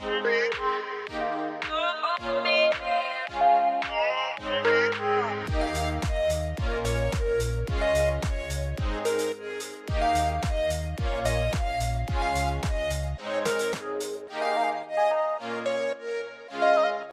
Bye.